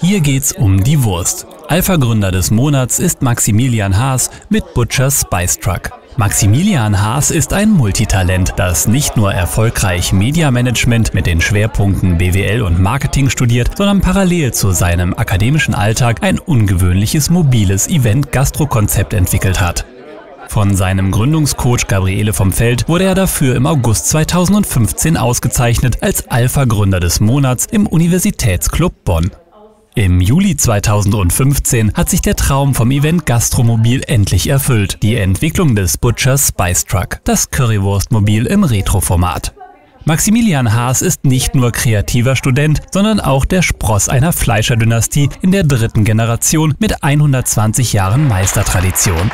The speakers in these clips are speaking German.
Hier geht's um die Wurst. Alpha-Gründer des Monats ist Maximilian Haas mit Butcher's Spice Truck. Maximilian Haas ist ein Multitalent, das nicht nur erfolgreich Mediamanagement mit den Schwerpunkten BWL und Marketing studiert, sondern parallel zu seinem akademischen Alltag ein ungewöhnliches mobiles Event-Gastro-Konzept entwickelt hat. Von seinem Gründungscoach Gabriele vom Feld wurde er dafür im August 2015 ausgezeichnet als Alpha-Gründer des Monats im Universitätsclub Bonn. Im Juli 2015 hat sich der Traum vom Event Gastromobil endlich erfüllt. Die Entwicklung des Butchers Spice Truck, das Currywurstmobil im Retro-Format. Maximilian Haas ist nicht nur kreativer Student, sondern auch der Spross einer Fleischerdynastie in der dritten Generation mit 120 Jahren Meistertradition.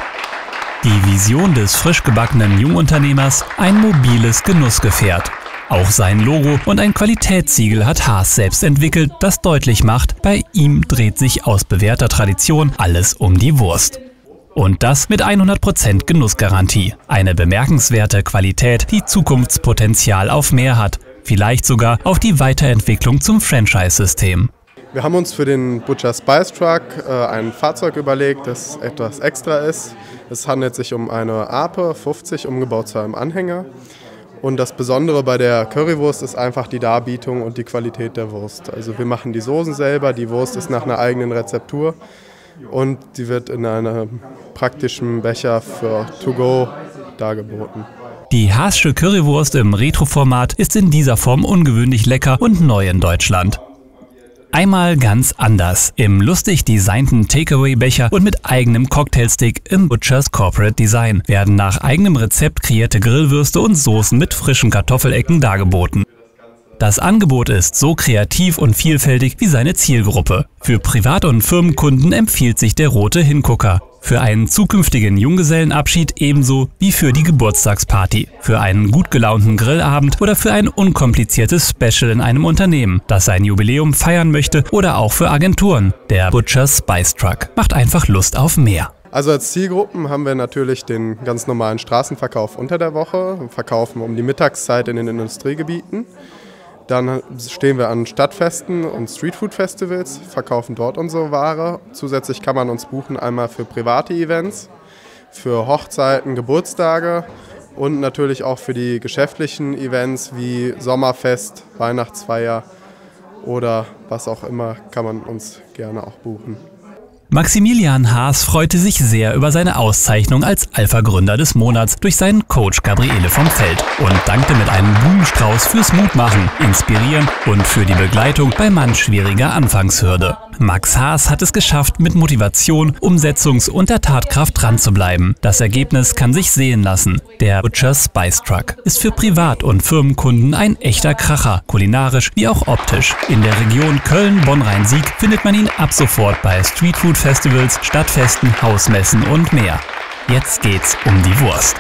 Die Vision des frisch gebackenen Jungunternehmers, ein mobiles Genussgefährt. Auch sein Logo und ein Qualitätssiegel hat Haas selbst entwickelt, das deutlich macht, bei ihm dreht sich aus bewährter Tradition alles um die Wurst. Und das mit 100% Genussgarantie. Eine bemerkenswerte Qualität, die Zukunftspotenzial auf mehr hat. Vielleicht sogar auf die Weiterentwicklung zum Franchise-System. Wir haben uns für den Butcher Spice Truck äh, ein Fahrzeug überlegt, das etwas extra ist. Es handelt sich um eine Ape 50, umgebaut zu einem Anhänger. Und das Besondere bei der Currywurst ist einfach die Darbietung und die Qualität der Wurst. Also wir machen die Soßen selber, die Wurst ist nach einer eigenen Rezeptur und die wird in einem praktischen Becher für To-Go dargeboten. Die Haasche Currywurst im Retro-Format ist in dieser Form ungewöhnlich lecker und neu in Deutschland. Einmal ganz anders. Im lustig designten Takeaway-Becher und mit eigenem Cocktailstick im Butchers Corporate Design werden nach eigenem Rezept kreierte Grillwürste und Soßen mit frischen Kartoffelecken dargeboten. Das Angebot ist so kreativ und vielfältig wie seine Zielgruppe. Für Privat- und Firmenkunden empfiehlt sich der rote Hingucker. Für einen zukünftigen Junggesellenabschied ebenso wie für die Geburtstagsparty. Für einen gut gelaunten Grillabend oder für ein unkompliziertes Special in einem Unternehmen, das sein Jubiläum feiern möchte oder auch für Agenturen. Der Butcher's Spice Truck macht einfach Lust auf mehr. Also als Zielgruppen haben wir natürlich den ganz normalen Straßenverkauf unter der Woche, verkaufen um die Mittagszeit in den Industriegebieten. Dann stehen wir an Stadtfesten und Streetfood-Festivals, verkaufen dort unsere Ware. Zusätzlich kann man uns buchen einmal für private Events, für Hochzeiten, Geburtstage und natürlich auch für die geschäftlichen Events wie Sommerfest, Weihnachtsfeier oder was auch immer, kann man uns gerne auch buchen. Maximilian Haas freute sich sehr über seine Auszeichnung als Alpha-Gründer des Monats durch seinen Coach Gabriele vom Feld und dankte mit einem Blumenstrauß fürs Mutmachen, Inspirieren und für die Begleitung bei manch schwieriger Anfangshürde. Max Haas hat es geschafft, mit Motivation, Umsetzungs- und der Tatkraft dran zu bleiben. Das Ergebnis kann sich sehen lassen. Der Butcher Spice Truck ist für Privat- und Firmenkunden ein echter Kracher, kulinarisch wie auch optisch. In der Region Köln-Bonn-Rhein-Sieg findet man ihn ab sofort bei Streetfood Festivals, Stadtfesten, Hausmessen und mehr. Jetzt geht's um die Wurst.